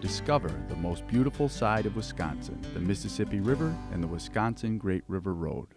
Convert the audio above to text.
discover the most beautiful side of Wisconsin, the Mississippi River and the Wisconsin Great River Road.